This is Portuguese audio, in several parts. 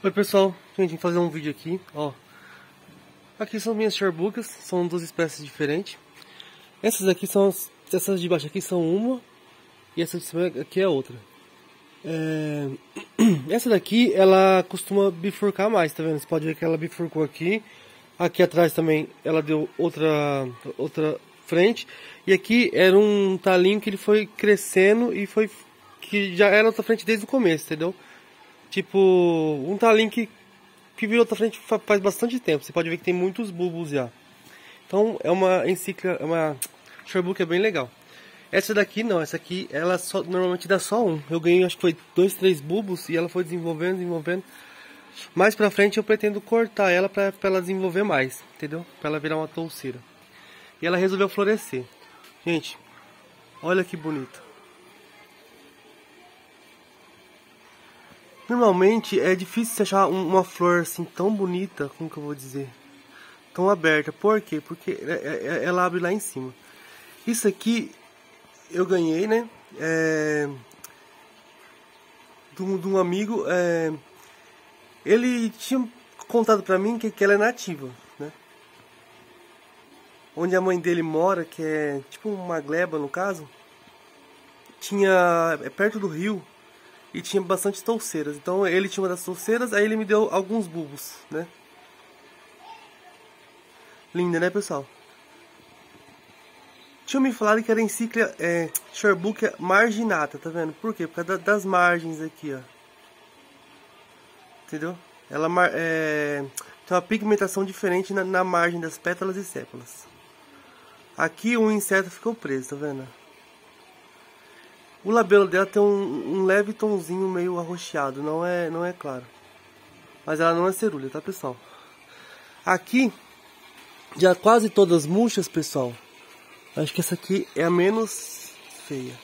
Oi pessoal, gente, vou fazer um vídeo aqui, ó. Aqui são minhas sherbucas, são duas espécies diferentes. Essas aqui são, essas de baixo aqui são uma e essa de cima aqui é outra. É... Essa daqui, ela costuma bifurcar mais, tá vendo? Você pode ver que ela bifurcou aqui. Aqui atrás também ela deu outra, outra frente. E aqui era um talinho que ele foi crescendo e foi... Que já era outra frente desde o começo, entendeu? Tipo, um talinho que, virou outra frente faz bastante tempo. Você pode ver que tem muitos bulbos já. Então é uma encicla, é uma Sherbook é bem legal. Essa daqui não, essa aqui ela só, normalmente dá só um. Eu ganhei acho que foi dois, três bulbos e ela foi desenvolvendo, desenvolvendo. Mais pra frente eu pretendo cortar ela pra, pra ela desenvolver mais, entendeu? Pra ela virar uma touceira. E ela resolveu florescer. Gente, olha que bonito. Normalmente é difícil você achar uma flor assim tão bonita, como que eu vou dizer? Tão aberta. Por quê? Porque é, é, ela abre lá em cima. Isso aqui eu ganhei, né? É, de, um, de um amigo. É, ele tinha contado pra mim que, que ela é nativa, né? Onde a mãe dele mora, que é tipo uma gleba no caso, tinha. é perto do rio e tinha bastante touceiras. Então ele tinha uma das touceiras, aí ele me deu alguns bulbos, né? Linda, né, pessoal? Tinha me falado que era encíclia é, Sherbuckia marginata, tá vendo? Por quê? Por causa das margens aqui, ó. Entendeu? Ela é, tem uma pigmentação diferente na, na margem das pétalas e sépalas. Aqui o inseto ficou preso, tá vendo? O labelo dela tem um, um, leve tonzinho meio arroxeado, não é, não é claro. Mas ela não é cerulha, tá pessoal? Aqui, já quase todas murchas, pessoal. Acho que essa aqui é a menos feia.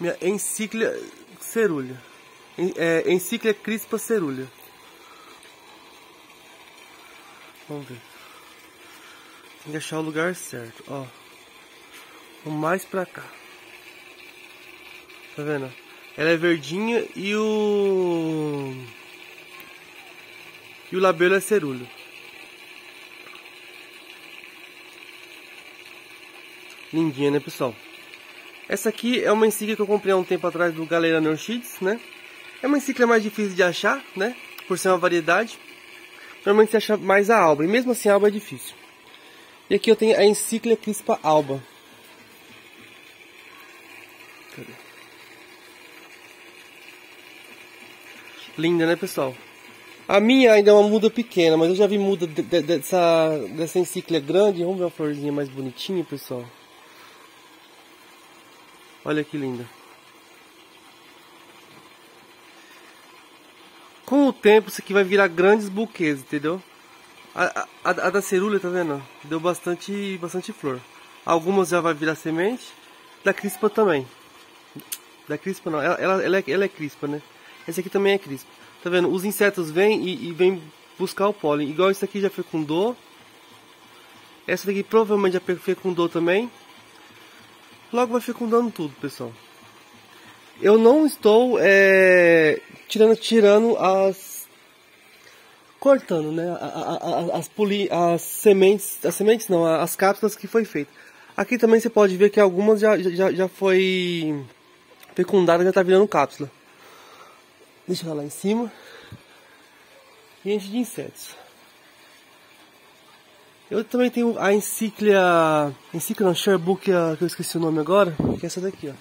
Minha encíclia cerulha. É, encíclia crispa cerulha. Vamos ver. Tem que achar o lugar certo, ó. Vamos mais pra cá. Tá vendo? Ela é verdinha e o... E o labelo é cerulho. Lindinha, né, pessoal? Essa aqui é uma encíclica que eu comprei há um tempo atrás do Galera Neurchites, né? É uma encíclica mais difícil de achar, né? Por ser uma variedade. Normalmente você acha mais a alba, e mesmo assim a alba é difícil. E aqui eu tenho a encíclica crispa alba. Cadê? Linda, né, pessoal? A minha ainda é uma muda pequena, mas eu já vi muda de, de, dessa, dessa encíclia grande. Vamos ver a florzinha mais bonitinha, pessoal. Olha que linda. Com o tempo, isso aqui vai virar grandes buquês, entendeu? A, a, a, da cerulha, tá vendo? Deu bastante, bastante flor. Algumas já vai virar semente. Da crispa também. Da crispa não, ela, ela, ela, é, ela é crispa, né? Esse aqui também é crispo. Tá vendo? Os insetos vêm e, e vêm buscar o pólen. Igual esse aqui já fecundou. Essa daqui provavelmente já fecundou também. Logo vai fecundando tudo, pessoal. Eu não estou é, tirando, tirando as... Cortando, né? As, poli, as sementes, as sementes não, as cápsulas que foi feito. Aqui também você pode ver que algumas já, já, já foi fecundada, já está virando cápsula. Deixa ela lá em cima. Gente de insetos. Eu também tenho a encíclia, encíclia não, que eu esqueci o nome agora, que é essa daqui, ó.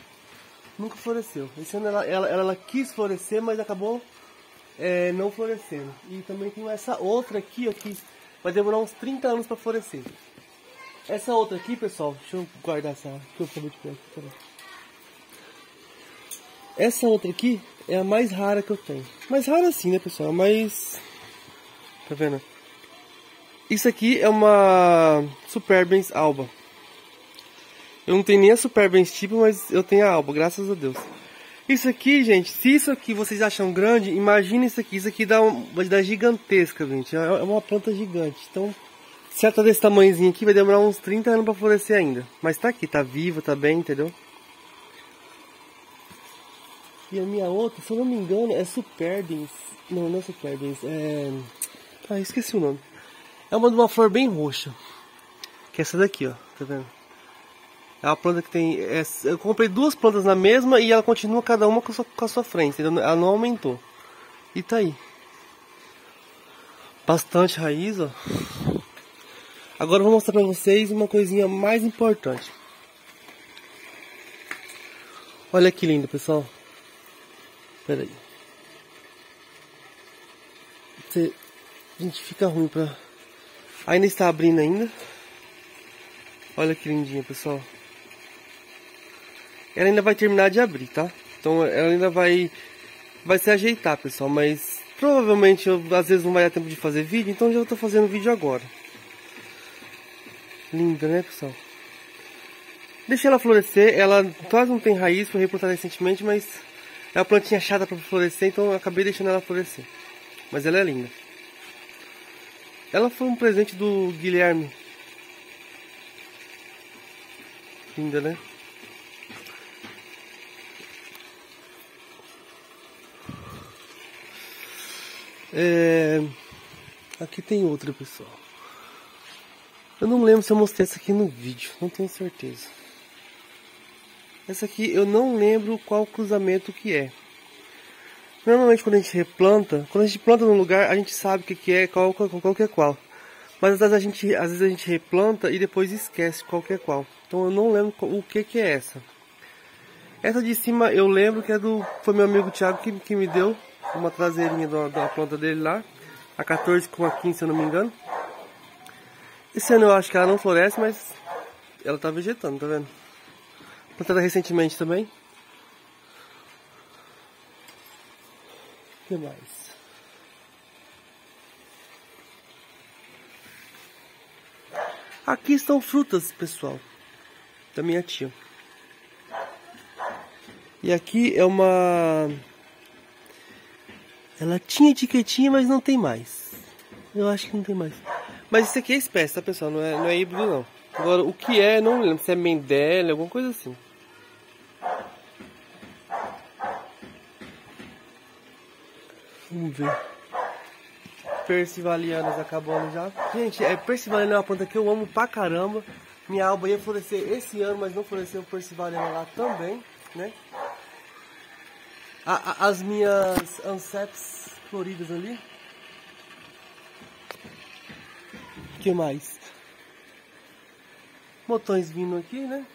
Nunca floresceu. Esse ano ela, ela, ela, quis florescer, mas acabou é, não florescendo. E também tenho essa outra aqui, ó, que vai demorar uns 30 anos para florescer. Essa outra aqui, pessoal, deixa eu guardar essa, que eu acabei de pegar. Essa outra aqui é a mais rara que eu tenho. Mais rara assim, né, pessoal? Mas... Tá vendo? Isso aqui é uma Superbens Alba. Eu não tenho nem a Superbens tipo, mas eu tenho a Alba, graças a Deus. Isso aqui, gente, se isso aqui vocês acham grande, imagina isso aqui. Isso aqui dá, um, vai dar gigantesca, gente. É, é uma planta gigante. Então, se ela tá desse tamanhozinho aqui, vai demorar uns 30 anos pra florescer ainda. Mas tá aqui, tá viva, tá bem, entendeu? E a minha outra, se eu não me engano, é Superdens Não, não é Superbens. É. Ah, esqueci o nome. É uma de uma flor bem roxa. Que é essa daqui, ó. Tá vendo? É uma planta que tem. É, eu comprei duas plantas na mesma e ela continua cada uma com a sua, com a sua frente. Entendeu? Ela não aumentou. E tá aí. Bastante raiz, ó. Agora eu vou mostrar pra vocês uma coisinha mais importante. Olha que lindo, pessoal. Pera aí. Você... Gente, fica ruim pra... Ainda está abrindo ainda. Olha que lindinha, pessoal. Ela ainda vai terminar de abrir, tá? Então ela ainda vai... Vai se ajeitar, pessoal. Mas provavelmente eu, às vezes não vai dar tempo de fazer vídeo. Então já estou fazendo vídeo agora. Linda, né, pessoal? Deixei ela florescer, ela quase não tem raiz, foi replantada recentemente, mas é uma plantinha chata para florescer, então eu acabei deixando ela florescer. Mas ela é linda. Ela foi um presente do Guilherme. Linda, né? É... Aqui tem outra, pessoal. Eu não lembro se eu mostrei essa aqui no vídeo, não tenho certeza. Essa aqui eu não lembro qual cruzamento que é. Normalmente quando a gente replanta, quando a gente planta num lugar, a gente sabe o que, que é, qual, qual, qual que é qual. Mas às vezes, a gente, às vezes a gente replanta e depois esquece qual que é qual. Então eu não lembro o que, que é essa. Essa de cima eu lembro que é do. Foi meu amigo Thiago que, que me deu uma traseirinha da, da planta dele lá. A 14 com a 15 se eu não me engano. Esse ano eu acho que ela não floresce, mas ela tá vegetando, tá vendo? Plantada recentemente também. O que mais? Aqui estão frutas, pessoal, da minha tia. E aqui é uma... Ela tinha etiquetinha, mas não tem mais. Eu acho que não tem mais. Mas isso aqui é espécie, tá, pessoal? Não é, não é híbrido, não. Agora, o que é, não lembro. Se é Mendele, alguma coisa assim. Vamos ver. Persivalianas acabando já. Gente, é, Persivaliana é uma planta que eu amo pra caramba. Minha alba ia florescer esse ano, mas não floresceu Persivaliana lá também, né? A, a, as minhas Anseps floridas ali. O que mais? Botões vindo aqui, né?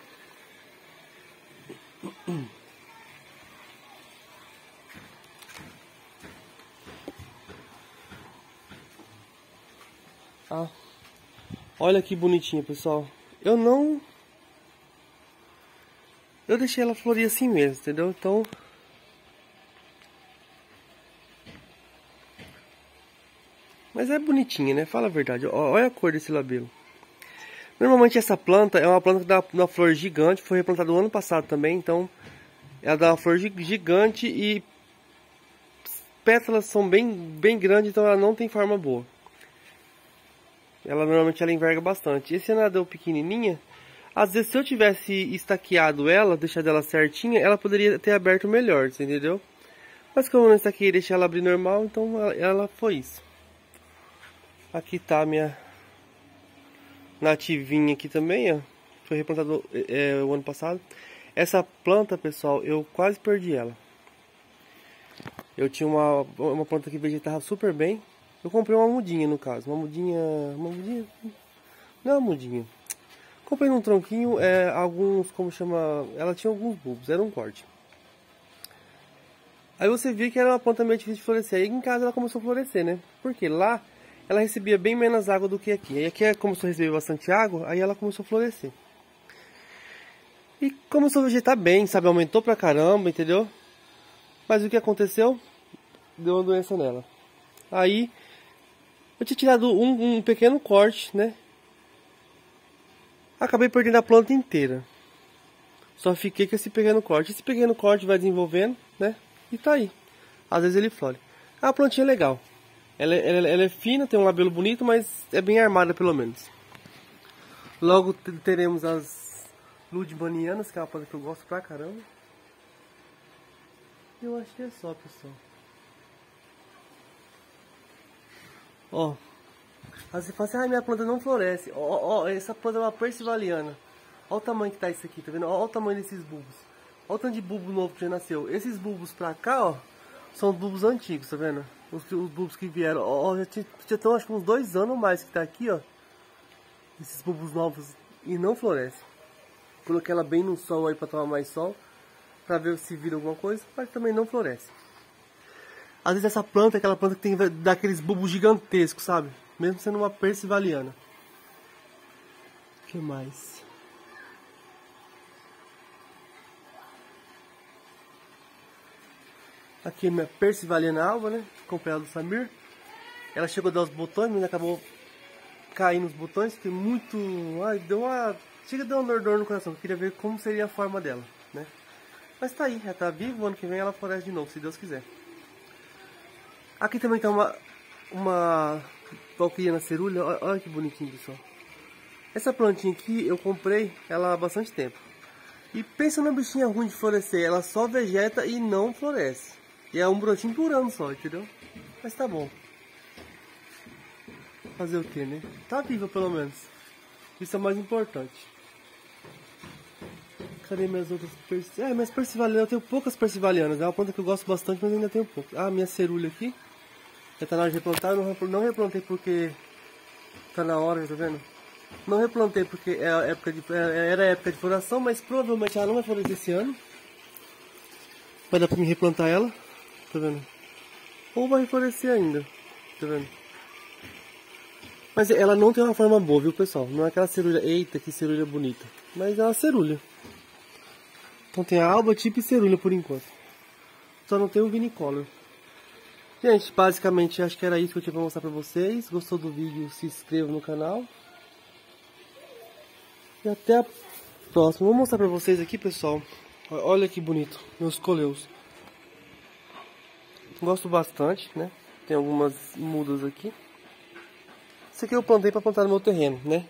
Ah, olha que bonitinha, pessoal. Eu não... Eu deixei ela florir assim mesmo, entendeu? Então... Mas é bonitinha, né? Fala a verdade. Olha a cor desse labelo. Normalmente essa planta é uma planta que dá uma flor gigante. Foi replantada o ano passado também, então... Ela dá uma flor gigante e... Pétalas são bem, bem grandes, então ela não tem forma boa. Ela normalmente ela enverga bastante. Esse deu pequenininha. Às vezes se eu tivesse estaqueado ela, deixado ela certinha, ela poderia ter aberto melhor, entendeu? Mas como eu não estaquei e deixei ela abrir normal, então ela, ela foi isso. Aqui tá a minha nativinha aqui também, ó. Foi replantado é, o ano passado. Essa planta, pessoal, eu quase perdi ela. Eu tinha uma, uma planta que vegetava super bem. Eu comprei uma mudinha no caso, uma mudinha, uma mudinha, não é uma mudinha. Comprei num tronquinho, é, alguns, como chama, ela tinha alguns bulbos, era um corte. Aí você via que era uma planta meio difícil de florescer, aí em casa ela começou a florescer, né? Porque lá ela recebia bem menos água do que aqui. Aí aqui começou a receber bastante água, aí ela começou a florescer. E começou a vegetar bem, sabe? Aumentou pra caramba, entendeu? Mas o que aconteceu? Deu uma doença nela. Aí eu tinha tirado um, um pequeno corte, né? Acabei perdendo a planta inteira. Só fiquei com esse pequeno corte. Esse pequeno corte vai desenvolvendo, né? E tá aí. Às vezes ele flore. É uma plantinha legal. Ela, ela, ela, é fina, tem um labelo bonito, mas é bem armada pelo menos. Logo teremos as ludbanianas, que é uma planta que eu gosto pra caramba. Eu acho que é só, pessoal. Ó. Você fala assim, ah, minha planta não floresce. Ó, ó, essa planta é uma persivaliana. Olha o tamanho que tá isso aqui, tá vendo? Olha o tamanho desses bulbos. Olha o tanto de bulbo novo que já nasceu. Esses bulbos pra cá, ó, são bulbos antigos, tá vendo? Os, os bulbos que vieram. Ó, já, já estão acho que uns dois anos mais que tá aqui, ó. Esses bulbos novos e não floresce. Coloquei ela bem no sol aí pra tomar mais sol. Pra ver se vira alguma coisa, mas também não floresce. Às vezes essa planta é aquela planta que tem daqueles bulbos gigantescos, sabe? Mesmo sendo uma persivaliana. O que mais? Aqui é minha Persivaliana alva, né? Comprei ela do Samir. Ela chegou a dar os botões, mas acabou caindo os botões. Fiquei muito... Ai, deu uma... Chega a dar uma dor no coração. Queria ver como seria a forma dela, né? Mas tá aí, ela tá viva. Ano que vem ela floresce de novo, se Deus quiser. Aqui também tá uma... Uma... Valkyria na cerulha. Olha que bonitinho, pessoal. Essa plantinha aqui eu comprei ela há bastante tempo. E pensa na bichinha ruim de florescer. Ela só vegeta e não floresce. E é um brotinho por ano só, entendeu? Mas tá bom. Fazer o que, né? Tá viva pelo menos. Isso é o mais importante. Cadê minhas outras persi... É, mas persivalianas, eu tenho poucas persivalianas. É uma planta que eu gosto bastante, mas ainda tenho pouco. Ah, minha cerulha aqui. Já tá na hora de replantar. Eu não, não replantei porque tá na hora, tá vendo? Não replantei porque é época de, é, era época de floração, mas provavelmente ela não vai florescer esse ano. Vai dar pra me replantar ela. Tá vendo? Ou vai florescer ainda. Tá vendo? Mas ela não tem uma forma boa, viu, pessoal? Não é aquela cerulha... Eita, que cerulha bonita. Mas é uma cerulha. Então tem a alba, tipo e cerulha por enquanto. Só não tem o vinicolor. Gente, basicamente acho que era isso que eu tinha pra mostrar pra vocês. Gostou do vídeo, se inscreva no canal. E até a próxima. Vou mostrar pra vocês aqui, pessoal. Olha que bonito, meus coleus. Gosto bastante, né? Tem algumas mudas aqui. Isso aqui eu plantei para plantar no meu terreno, né?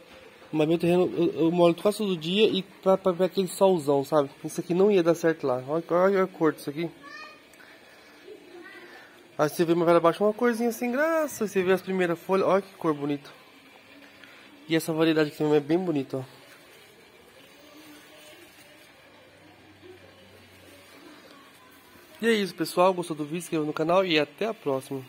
Mas meu terreno eu, eu molho quase todo dia e pra, pra aquele solzão, sabe? Isso aqui não ia dar certo lá. Olha, olha a cor disso aqui. Aí você vê uma velha abaixo uma corzinha sem graça. Você vê as primeiras folhas. Olha que cor bonita. E essa variedade aqui também é bem bonita, ó. E é isso, pessoal. Gostou do vídeo? Se inscreva no canal e até a próxima.